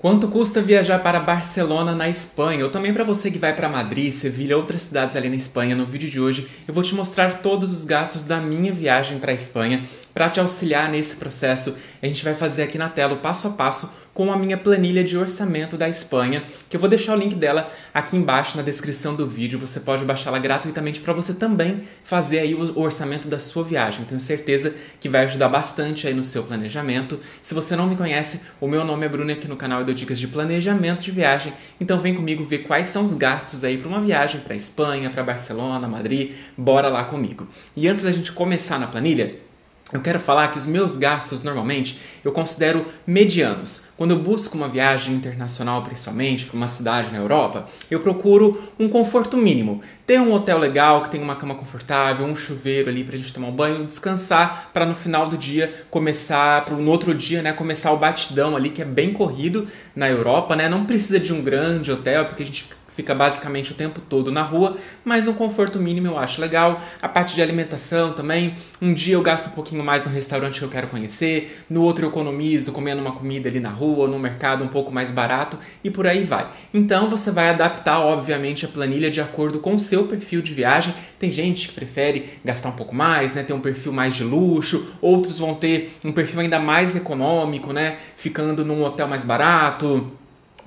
Quanto custa viajar para Barcelona, na Espanha? Ou também para você que vai para Madrid, Sevilha, outras cidades ali na Espanha. No vídeo de hoje eu vou te mostrar todos os gastos da minha viagem para a Espanha para te auxiliar nesse processo. A gente vai fazer aqui na tela o passo a passo com a minha planilha de orçamento da Espanha, que eu vou deixar o link dela aqui embaixo na descrição do vídeo. Você pode baixá-la gratuitamente para você também fazer aí o orçamento da sua viagem. Tenho certeza que vai ajudar bastante aí no seu planejamento. Se você não me conhece, o meu nome é Bruno aqui no canal eu dou dicas de planejamento de viagem. Então vem comigo ver quais são os gastos aí para uma viagem para Espanha, para Barcelona, Madrid. Bora lá comigo. E antes da gente começar na planilha, eu quero falar que os meus gastos normalmente eu considero medianos. Quando eu busco uma viagem internacional, principalmente para uma cidade na Europa, eu procuro um conforto mínimo. Ter um hotel legal que tem uma cama confortável, um chuveiro ali para a gente tomar um banho, descansar para no final do dia começar, para no outro dia, né, começar o batidão ali que é bem corrido na Europa, né? Não precisa de um grande hotel porque a gente fica basicamente o tempo todo na rua, mas um conforto mínimo eu acho legal. A parte de alimentação também, um dia eu gasto um pouquinho mais no restaurante que eu quero conhecer, no outro eu economizo comendo uma comida ali na rua, no mercado um pouco mais barato e por aí vai. Então você vai adaptar, obviamente, a planilha de acordo com o seu perfil de viagem. Tem gente que prefere gastar um pouco mais, né, ter um perfil mais de luxo, outros vão ter um perfil ainda mais econômico, né, ficando num hotel mais barato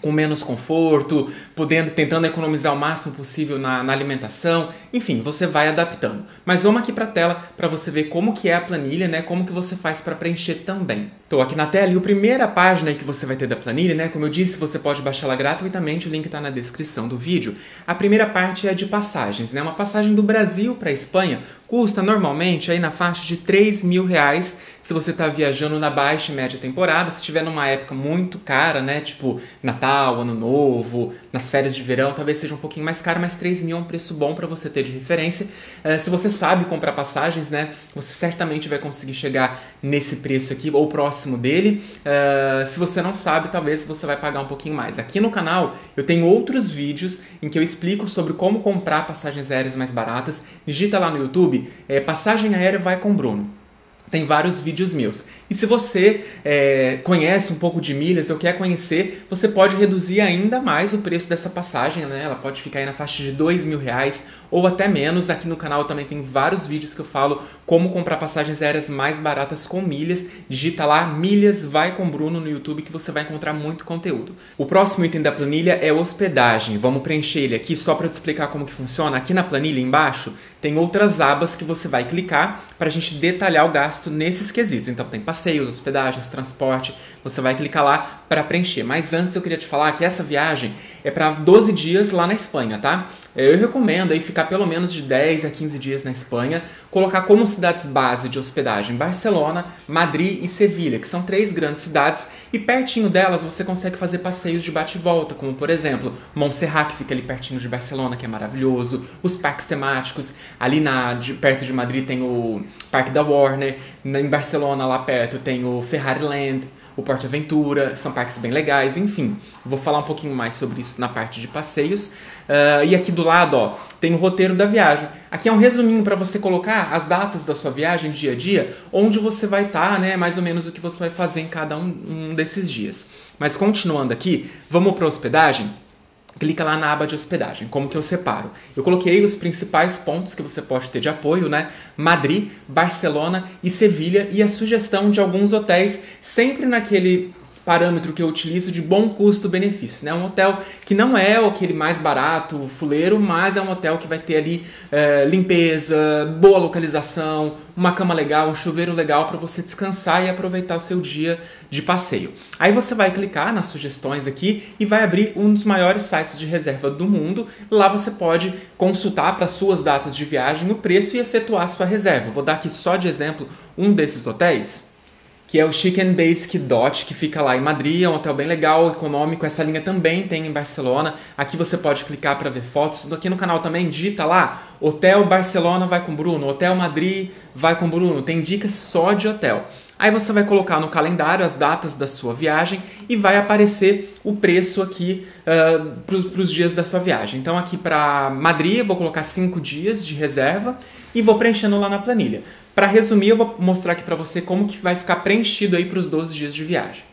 com menos conforto, podendo, tentando economizar o máximo possível na, na alimentação, enfim, você vai adaptando. Mas vamos aqui para a tela para você ver como que é a planilha, né? Como que você faz para preencher também. Estou aqui na tela e a primeira página que você vai ter da planilha, né? Como eu disse, você pode baixá-la gratuitamente, o link está na descrição do vídeo. A primeira parte é de passagens, né? Uma passagem do Brasil para a Espanha custa normalmente aí na faixa de 3 mil reais se você está viajando na baixa e média temporada. Se estiver numa época muito cara, né? Tipo Natal, Ano Novo, nas férias de verão, talvez seja um pouquinho mais caro, mas 3 mil é um preço bom para você ter de referência. Uh, se você sabe comprar passagens, né? Você certamente vai conseguir chegar nesse preço aqui ou próximo próximo dele. Uh, se você não sabe, talvez você vai pagar um pouquinho mais. Aqui no canal eu tenho outros vídeos em que eu explico sobre como comprar passagens aéreas mais baratas. Digita lá no YouTube, é, passagem aérea vai com Bruno tem vários vídeos meus. E se você é, conhece um pouco de milhas ou quer conhecer, você pode reduzir ainda mais o preço dessa passagem, né? Ela pode ficar aí na faixa de dois mil reais ou até menos. Aqui no canal também tem vários vídeos que eu falo como comprar passagens aéreas mais baratas com milhas. Digita lá milhas vai com Bruno no YouTube que você vai encontrar muito conteúdo. O próximo item da planilha é hospedagem. Vamos preencher ele aqui só para te explicar como que funciona. Aqui na planilha embaixo tem outras abas que você vai clicar para a gente detalhar o gasto nesses quesitos. Então tem passeios, hospedagens, transporte, você vai clicar lá para preencher. Mas antes eu queria te falar que essa viagem é para 12 dias lá na Espanha, tá? Eu recomendo aí ficar pelo menos de 10 a 15 dias na Espanha, colocar como cidades base de hospedagem Barcelona, Madrid e Sevilha, que são três grandes cidades, e pertinho delas você consegue fazer passeios de bate volta, como por exemplo, Montserrat, que fica ali pertinho de Barcelona, que é maravilhoso, os parques temáticos, ali na de, perto de Madrid tem o Parque da Warner, em Barcelona lá perto tem o Ferrari Land, o Porto Aventura, são parques bem legais, enfim. Vou falar um pouquinho mais sobre isso na parte de passeios. Uh, e aqui do lado, ó, tem o roteiro da viagem. Aqui é um resuminho para você colocar as datas da sua viagem, dia a dia, onde você vai estar, tá, né? Mais ou menos o que você vai fazer em cada um, um desses dias. Mas continuando aqui, vamos para hospedagem clica lá na aba de hospedagem. Como que eu separo? Eu coloquei os principais pontos que você pode ter de apoio, né? Madrid, Barcelona e Sevilha e a sugestão de alguns hotéis sempre naquele parâmetro que eu utilizo de bom custo-benefício. Né? Um hotel que não é aquele mais barato, fuleiro, mas é um hotel que vai ter ali é, limpeza, boa localização, uma cama legal, um chuveiro legal para você descansar e aproveitar o seu dia de passeio. Aí você vai clicar nas sugestões aqui e vai abrir um dos maiores sites de reserva do mundo. Lá você pode consultar para suas datas de viagem o preço e efetuar sua reserva. Vou dar aqui só de exemplo um desses hotéis que é o Chicken Basic Dot, que fica lá em Madrid, é um hotel bem legal, econômico. Essa linha também tem em Barcelona. Aqui você pode clicar para ver fotos. Aqui no canal também digita lá, Hotel Barcelona vai com Bruno, Hotel Madrid vai com Bruno. Tem dicas só de hotel. Aí você vai colocar no calendário as datas da sua viagem e vai aparecer o preço aqui uh, para os dias da sua viagem. Então aqui para Madrid eu vou colocar 5 dias de reserva e vou preenchendo lá na planilha. Para resumir, eu vou mostrar aqui para você como que vai ficar preenchido aí para os 12 dias de viagem.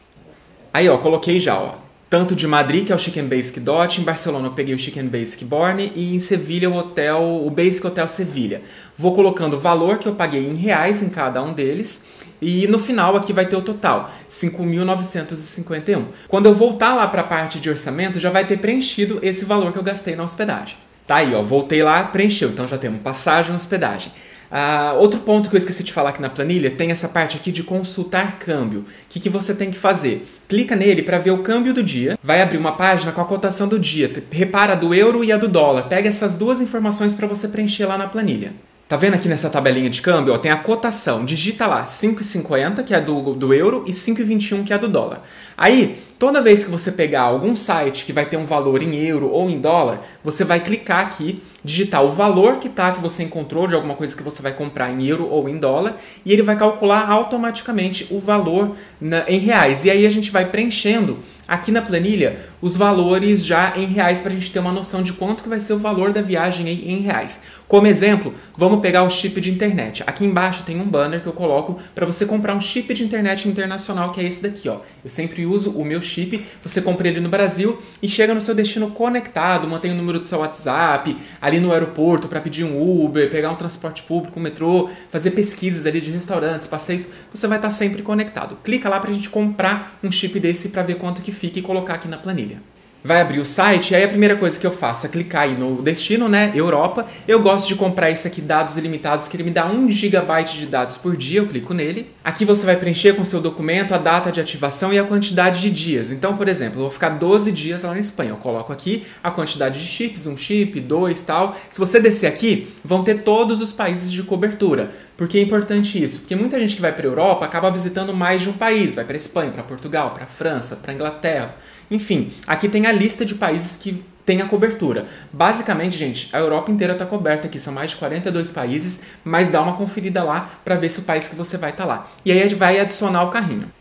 Aí, ó, coloquei já, ó. tanto de Madrid, que é o Chicken Basic Dot, em Barcelona eu peguei o Chicken Basic Born e em Sevilha o hotel, o Basic Hotel Sevilha. Vou colocando o valor que eu paguei em reais em cada um deles e no final aqui vai ter o total, 5.951. Quando eu voltar lá para a parte de orçamento, já vai ter preenchido esse valor que eu gastei na hospedagem. Tá aí, ó, voltei lá, preencheu. Então já temos passagem, hospedagem. Uh, outro ponto que eu esqueci de falar aqui na planilha, tem essa parte aqui de consultar câmbio. O que, que você tem que fazer? Clica nele para ver o câmbio do dia, vai abrir uma página com a cotação do dia. Repara a do euro e a do dólar. Pega essas duas informações para você preencher lá na planilha. Tá vendo aqui nessa tabelinha de câmbio? Ó, tem a cotação. Digita lá 5,50, que é do, do euro, e 5,21, que é do dólar. Aí, toda vez que você pegar algum site que vai ter um valor em euro ou em dólar, você vai clicar aqui, digitar o valor que tá que você encontrou de alguma coisa que você vai comprar em euro ou em dólar, e ele vai calcular automaticamente o valor na, em reais. E aí a gente vai preenchendo aqui na planilha os valores já em reais para a gente ter uma noção de quanto que vai ser o valor da viagem em reais. Como exemplo, vamos pegar o chip de internet. Aqui embaixo tem um banner que eu coloco para você comprar um chip de internet internacional, que é esse daqui, ó. Eu sempre uso o meu chip, você compra ele no Brasil e chega no seu destino conectado, mantém o número do seu WhatsApp, ali no aeroporto para pedir um Uber, pegar um transporte público, um metrô, fazer pesquisas ali de restaurantes, passeios, você vai estar sempre conectado. Clica lá para a gente comprar um chip desse para ver quanto que fica e colocar aqui na planilha vai abrir o site, aí a primeira coisa que eu faço é clicar aí no destino, né, Europa. Eu gosto de comprar esse aqui, dados ilimitados, que ele me dá 1 GB de dados por dia, eu clico nele. Aqui você vai preencher com seu documento a data de ativação e a quantidade de dias. Então, por exemplo, eu vou ficar 12 dias lá na Espanha. Eu coloco aqui a quantidade de chips, um chip, dois, tal. Se você descer aqui, vão ter todos os países de cobertura. Por que é importante isso? Porque muita gente que vai para a Europa acaba visitando mais de um país, vai para Espanha, para Portugal, para França, para Inglaterra. Enfim, aqui tem a lista de países que tem a cobertura. Basicamente, gente, a Europa inteira está coberta aqui, são mais de 42 países, mas dá uma conferida lá para ver se o país que você vai estar tá lá. E aí vai adicionar o carrinho.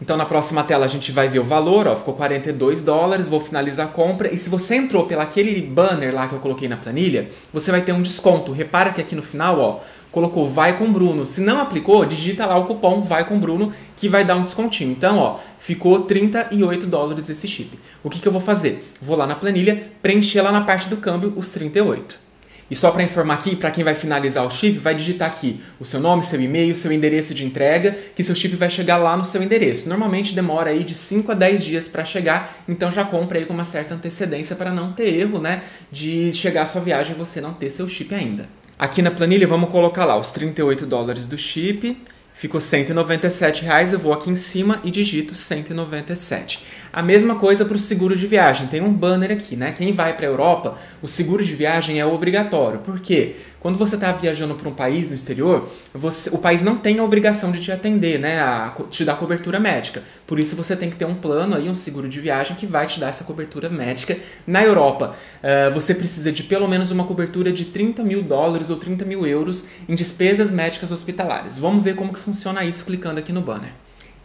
Então na próxima tela a gente vai ver o valor, ó, ficou 42 dólares, vou finalizar a compra. E se você entrou pelo aquele banner lá que eu coloquei na planilha, você vai ter um desconto. Repara que aqui no final, ó, colocou vai com Bruno. Se não aplicou, digita lá o cupom vai com Bruno que vai dar um descontinho. Então, ó, ficou 38 dólares esse chip. O que, que eu vou fazer? Vou lá na planilha, preencher lá na parte do câmbio os 38. E só para informar aqui, para quem vai finalizar o chip, vai digitar aqui o seu nome, seu e-mail, seu endereço de entrega, que seu chip vai chegar lá no seu endereço. Normalmente demora aí de 5 a 10 dias para chegar, então já compra aí com uma certa antecedência para não ter erro, né, de chegar a sua viagem e você não ter seu chip ainda. Aqui na planilha vamos colocar lá os 38 dólares do chip, ficou 197 reais, eu vou aqui em cima e digito 197. A mesma coisa para o seguro de viagem. Tem um banner aqui, né? Quem vai para a Europa, o seguro de viagem é obrigatório. Por quê? Quando você está viajando para um país no exterior, você, o país não tem a obrigação de te atender, né? A, te dar cobertura médica. Por isso você tem que ter um plano aí, um seguro de viagem que vai te dar essa cobertura médica. Na Europa, uh, você precisa de pelo menos uma cobertura de 30 mil dólares ou 30 mil euros em despesas médicas hospitalares. Vamos ver como que funciona isso clicando aqui no banner.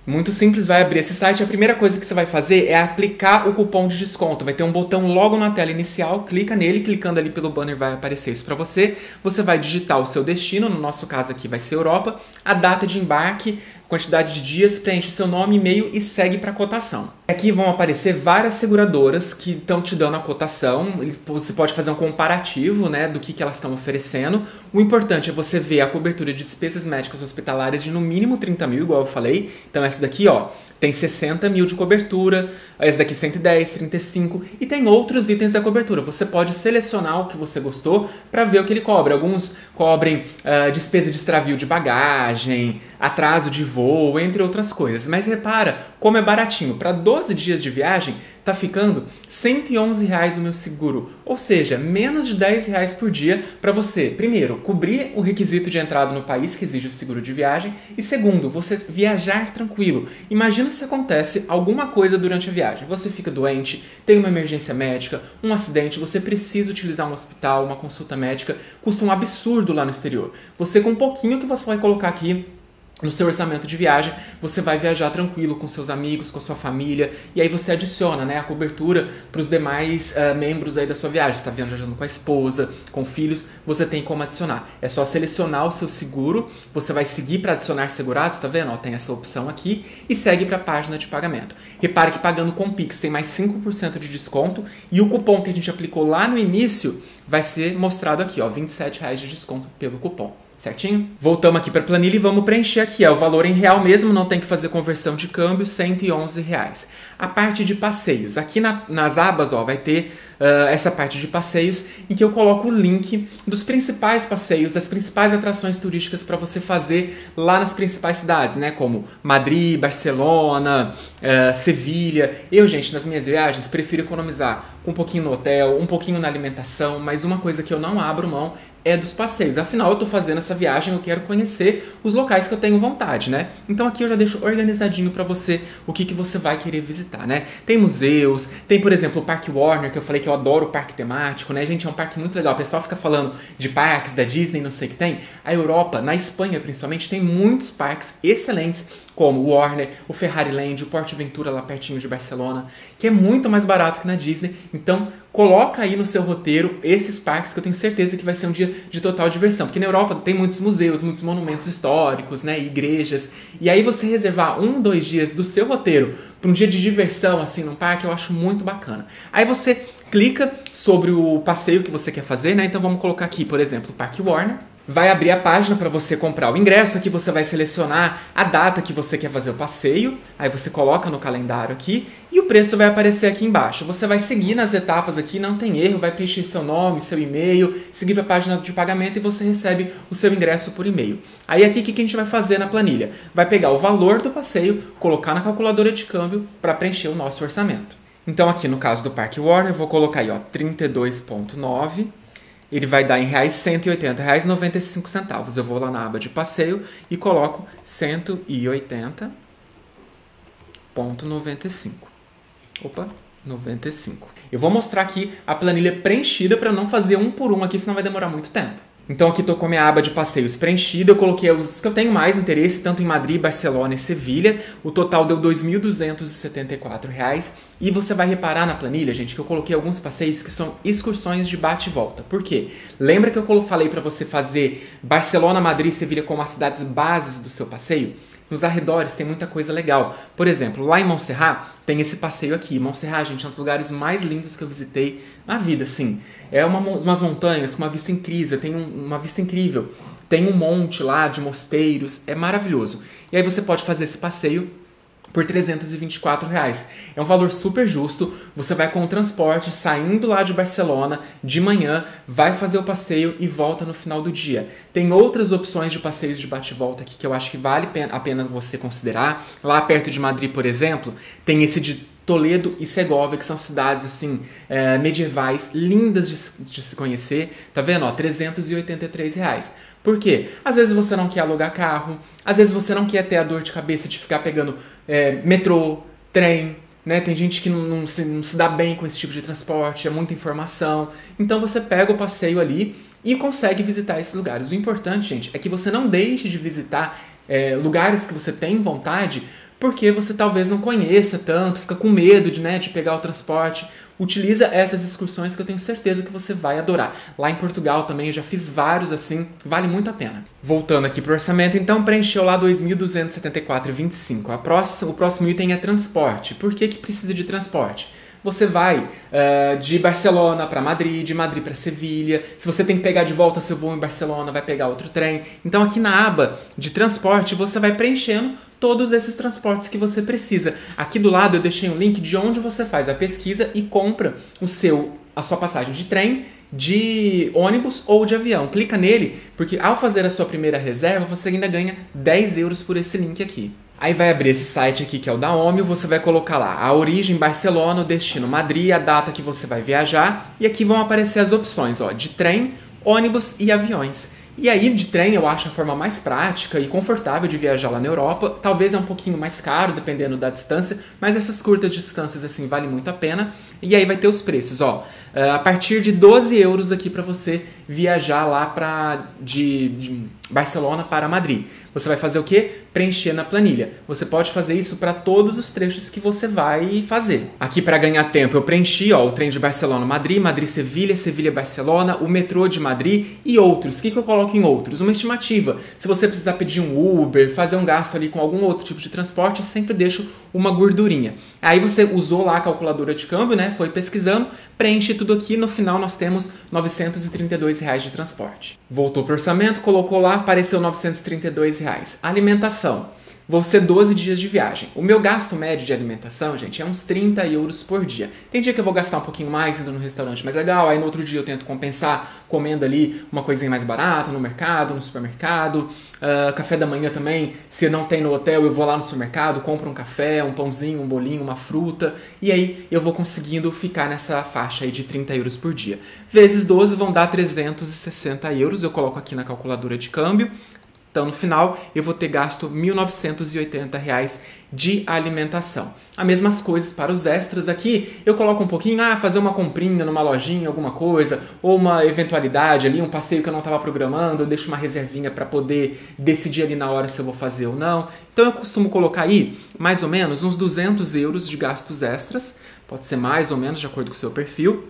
Muito simples, vai abrir esse site. A primeira coisa que você vai fazer é aplicar o cupom de desconto. Vai ter um botão logo na tela inicial, clica nele, clicando ali pelo banner vai aparecer isso para você. Você vai digitar o seu destino, no nosso caso aqui vai ser Europa, a data de embarque, quantidade de dias, preenche seu nome, e-mail e segue para cotação. Aqui vão aparecer várias seguradoras que estão te dando a cotação. Você pode fazer um comparativo né, do que, que elas estão oferecendo. O importante é você ver a cobertura de despesas médicas hospitalares de no mínimo 30 mil, igual eu falei. Então essa daqui, ó, tem 60 mil de cobertura, esse daqui 110, 35 e tem outros itens da cobertura. Você pode selecionar o que você gostou para ver o que ele cobra. Alguns cobrem uh, despesa de extravio de bagagem, atraso de voo, entre outras coisas. Mas repara como é baratinho. Para 12 dias de viagem, tá ficando 111 reais o meu seguro, ou seja, menos de 10 reais por dia para você, primeiro, cobrir o requisito de entrada no país que exige o seguro de viagem e segundo, você viajar tranquilo. Imagina se acontece alguma coisa durante a viagem, você fica doente, tem uma emergência médica, um acidente, você precisa utilizar um hospital, uma consulta médica, custa um absurdo lá no exterior. Você com um pouquinho que você vai colocar aqui no seu orçamento de viagem, você vai viajar tranquilo com seus amigos, com sua família, e aí você adiciona né, a cobertura para os demais uh, membros aí da sua viagem. Está viajando com a esposa, com filhos, você tem como adicionar. É só selecionar o seu seguro, você vai seguir para adicionar segurados, tá vendo? Ó, tem essa opção aqui, e segue para a página de pagamento. Repare que pagando com Pix tem mais 5% de desconto, e o cupom que a gente aplicou lá no início vai ser mostrado aqui, ó, R$ 27,00 de desconto pelo cupom certinho? Voltamos aqui para a planilha e vamos preencher aqui, é o valor em real mesmo, não tem que fazer conversão de câmbio, 111 reais. A parte de passeios, aqui na, nas abas ó, vai ter uh, essa parte de passeios em que eu coloco o link dos principais passeios, das principais atrações turísticas para você fazer lá nas principais cidades, né? Como Madrid, Barcelona, uh, Sevilha. Eu, gente, nas minhas viagens prefiro economizar um pouquinho no hotel, um pouquinho na alimentação, mas uma coisa que eu não abro mão é dos passeios. Afinal, eu estou fazendo essa viagem, eu quero conhecer os locais que eu tenho vontade, né? Então aqui eu já deixo organizadinho para você o que, que você vai querer visitar, né? Tem museus, tem, por exemplo, o Parque Warner, que eu falei que eu adoro o parque temático, né? Gente, é um parque muito legal. O pessoal fica falando de parques da Disney, não sei o que tem. A Europa, na Espanha principalmente, tem muitos parques excelentes como o Warner, o Ferrari Land, o Porto Ventura lá pertinho de Barcelona, que é muito mais barato que na Disney. Então, coloca aí no seu roteiro esses parques que eu tenho certeza que vai ser um dia de total diversão, porque na Europa tem muitos museus, muitos monumentos históricos, né, igrejas. E aí você reservar um, dois dias do seu roteiro para um dia de diversão assim num parque, eu acho muito bacana. Aí você clica sobre o passeio que você quer fazer, né? Então vamos colocar aqui, por exemplo, o Parque Warner vai abrir a página para você comprar o ingresso. Aqui você vai selecionar a data que você quer fazer o passeio. Aí você coloca no calendário aqui e o preço vai aparecer aqui embaixo. Você vai seguir nas etapas aqui, não tem erro, vai preencher seu nome, seu e-mail, seguir para a página de pagamento e você recebe o seu ingresso por e-mail. Aí aqui o que a gente vai fazer na planilha? Vai pegar o valor do passeio, colocar na calculadora de câmbio para preencher o nosso orçamento. Então aqui no caso do Parque Warner, vou colocar aí, ó, 32.9 ele vai dar em reais 180 reais 95 centavos. Eu vou lá na aba de passeio e coloco 180.95. Opa, 95. Eu vou mostrar aqui a planilha preenchida para não fazer um por um aqui, senão vai demorar muito tempo. Então aqui estou com a minha aba de passeios preenchida, eu coloquei os que eu tenho mais interesse, tanto em Madrid, Barcelona e Sevilha. O total deu R$ 2.274. E você vai reparar na planilha, gente, que eu coloquei alguns passeios que são excursões de bate e volta. Por quê? Lembra que eu falei para você fazer Barcelona, Madrid e Sevilha como as cidades bases do seu passeio? Nos arredores tem muita coisa legal. Por exemplo, lá em Montserrat tem esse passeio aqui. Montserrat, gente, é um dos lugares mais lindos que eu visitei na vida, assim. É uma, umas montanhas com uma vista incrível, tem um, uma vista incrível. Tem um monte lá de mosteiros, é maravilhoso. E aí você pode fazer esse passeio por 324 reais. É um valor super justo. Você vai com o transporte saindo lá de Barcelona de manhã, vai fazer o passeio e volta no final do dia. Tem outras opções de passeios de bate-volta aqui que eu acho que vale a pena você considerar. Lá perto de Madrid, por exemplo, tem esse de Toledo e Segovia, que são cidades assim é, medievais, lindas de, de, se conhecer. Tá vendo? Ó, 383 reais. Por quê? Às vezes você não quer alugar carro, às vezes você não quer ter a dor de cabeça de ficar pegando é, metrô, trem, né? Tem gente que não, não, se, não se dá bem com esse tipo de transporte, é muita informação. Então você pega o passeio ali e consegue visitar esses lugares. O importante, gente, é que você não deixe de visitar é, lugares que você tem vontade porque você talvez não conheça tanto, fica com medo de, né, de pegar o transporte. Utiliza essas excursões que eu tenho certeza que você vai adorar. Lá em Portugal também já fiz vários assim, vale muito a pena. Voltando aqui para o orçamento, então preencheu lá 2.274,25. A próxima, o próximo item é transporte. Por que, que precisa de transporte? Você vai uh, de Barcelona para Madrid, de Madrid para Sevilha. Se você tem que pegar de volta seu voo em Barcelona, vai pegar outro trem. Então aqui na aba de transporte você vai preenchendo todos esses transportes que você precisa. Aqui do lado eu deixei um link de onde você faz a pesquisa e compra o seu a sua passagem de trem, de ônibus ou de avião. Clica nele, porque ao fazer a sua primeira reserva, você ainda ganha 10 euros por esse link aqui. Aí vai abrir esse site aqui que é o da Omio, você vai colocar lá a origem Barcelona, o destino Madrid, a data que você vai viajar e aqui vão aparecer as opções ó, de trem, ônibus e aviões. E aí de trem eu acho a forma mais prática e confortável de viajar lá na Europa. Talvez é um pouquinho mais caro, dependendo da distância, mas essas curtas distâncias assim vale muito a pena. E aí vai ter os preços, ó. Eh, a partir de 12 euros aqui para você viajar lá para de, de Barcelona para Madrid. Você vai fazer o quê? Preencher na planilha. Você pode fazer isso para todos os trechos que você vai fazer. Aqui para ganhar tempo eu preenchi ó, o trem de Barcelona Madrid, Madrid Sevilha, Sevilha Barcelona, o metrô de Madrid e outros. O que, que eu coloco em outros? Uma estimativa. Se você precisar pedir um Uber, fazer um gasto ali com algum outro tipo de transporte, sempre deixo uma gordurinha. Aí você usou lá a calculadora de câmbio, né? Foi pesquisando, preenche tudo aqui. No final nós temos R$ 932 reais de transporte. Voltou para o orçamento, colocou lá, apareceu 932 reais. Alimentação. Vou ser 12 dias de viagem. O meu gasto médio de alimentação, gente, é uns 30 euros por dia. Tem dia que eu vou gastar um pouquinho mais indo no restaurante mais legal, aí no outro dia eu tento compensar comendo ali uma coisinha mais barata no mercado, no supermercado. Uh, café da manhã também, se não tem no hotel, eu vou lá no supermercado, compro um café, um pãozinho, um bolinho, uma fruta, e aí eu vou conseguindo ficar nessa faixa aí de 30 euros por dia. Vezes 12 vão dar 360 euros, eu coloco aqui na calculadora de câmbio. Então, no final, eu vou ter gasto R$ 1.980 de alimentação. As mesmas coisas para os extras aqui, eu coloco um pouquinho, ah, fazer uma comprinha numa lojinha, alguma coisa, ou uma eventualidade ali, um passeio que eu não estava programando, eu deixo uma reservinha para poder decidir ali na hora se eu vou fazer ou não. Então, eu costumo colocar aí, mais ou menos, uns 200 euros de gastos extras, pode ser mais ou menos, de acordo com o seu perfil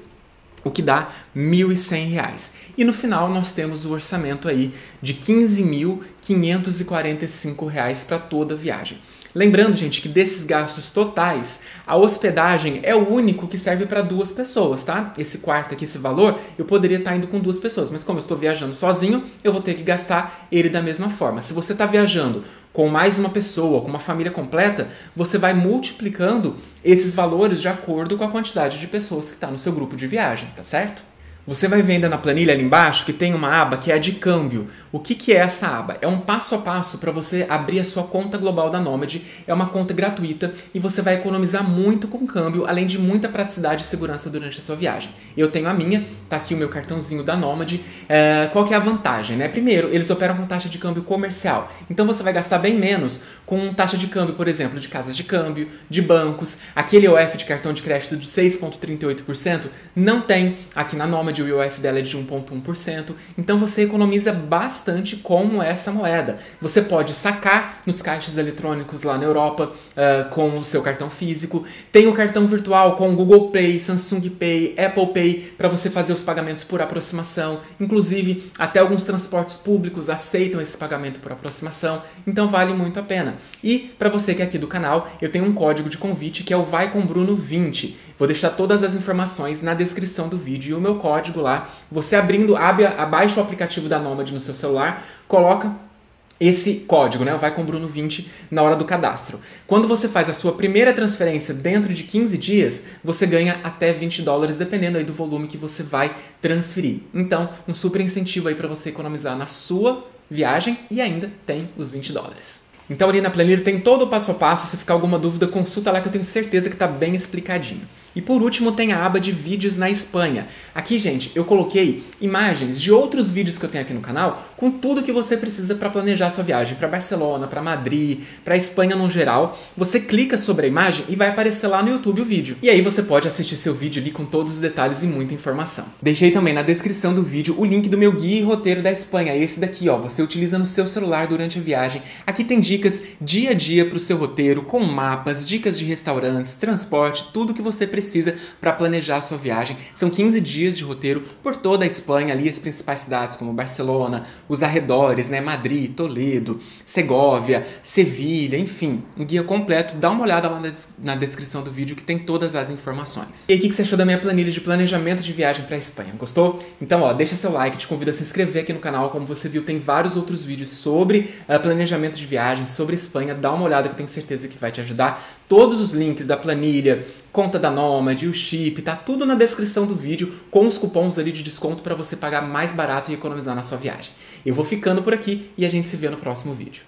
o que dá R$ 1.100. E no final nós temos o orçamento aí de R$ 15.545 para toda a viagem. Lembrando, gente, que desses gastos totais, a hospedagem é o único que serve para duas pessoas, tá? Esse quarto aqui, esse valor, eu poderia estar tá indo com duas pessoas, mas como eu estou viajando sozinho, eu vou ter que gastar ele da mesma forma. Se você está viajando com mais uma pessoa, com uma família completa, você vai multiplicando esses valores de acordo com a quantidade de pessoas que está no seu grupo de viagem, tá certo? Você vai vendo na planilha ali embaixo que tem uma aba que é a de câmbio. O que, que é essa aba? É um passo a passo para você abrir a sua conta global da Nomad. É uma conta gratuita e você vai economizar muito com câmbio, além de muita praticidade e segurança durante a sua viagem. Eu tenho a minha, tá aqui o meu cartãozinho da Nomad. É, qual que é a vantagem? Né? Primeiro, eles operam com taxa de câmbio comercial. Então você vai gastar bem menos com taxa de câmbio, por exemplo, de casas de câmbio, de bancos. Aquele OF de cartão de crédito de 6,38% não tem aqui na Nomad o IOF dela é de 1,1%. Então você economiza bastante com essa moeda. Você pode sacar nos caixas eletrônicos lá na Europa uh, com o seu cartão físico. Tem o cartão virtual com Google Pay, Samsung Pay, Apple Pay para você fazer os pagamentos por aproximação. Inclusive, até alguns transportes públicos aceitam esse pagamento por aproximação. Então vale muito a pena. E para você que é aqui do canal, eu tenho um código de convite que é o Vai com Bruno 20. Vou deixar todas as informações na descrição do vídeo e o meu código lá. Você abrindo, abre, abaixa o aplicativo da Nomad no seu celular, coloca esse código, né? Vai com Bruno 20 na hora do cadastro. Quando você faz a sua primeira transferência dentro de 15 dias, você ganha até 20 dólares, dependendo aí do volume que você vai transferir. Então, um super incentivo aí para você economizar na sua viagem e ainda tem os 20 dólares. Então ali na planilha tem todo o passo a passo, se ficar alguma dúvida, consulta lá que eu tenho certeza que está bem explicadinho. E por último tem a aba de vídeos na Espanha. Aqui, gente, eu coloquei imagens de outros vídeos que eu tenho aqui no canal com tudo que você precisa para planejar sua viagem para Barcelona, para Madrid, para Espanha no geral. Você clica sobre a imagem e vai aparecer lá no YouTube o vídeo. E aí você pode assistir seu vídeo ali com todos os detalhes e muita informação. Deixei também na descrição do vídeo o link do meu guia e roteiro da Espanha, esse daqui, ó, você utiliza no seu celular durante a viagem. Aqui tem dicas dia a dia para o seu roteiro, com mapas, dicas de restaurantes, transporte, tudo que você precisa precisa para planejar a sua viagem. São 15 dias de roteiro por toda a Espanha, ali as principais cidades como Barcelona, os arredores, né, Madrid, Toledo, Segóvia, Sevilha, enfim, um guia completo. Dá uma olhada lá na descrição do vídeo que tem todas as informações. E aí, o que você achou da minha planilha de planejamento de viagem para a Espanha? Gostou? Então, ó, deixa seu like, te convido a se inscrever aqui no canal. Como você viu, tem vários outros vídeos sobre uh, planejamento de viagem, sobre Espanha. Dá uma olhada que eu tenho certeza que vai te ajudar. Todos os links da planilha, conta da Nomad, o chip, tá tudo na descrição do vídeo com os cupons ali de desconto para você pagar mais barato e economizar na sua viagem. Eu vou ficando por aqui e a gente se vê no próximo vídeo.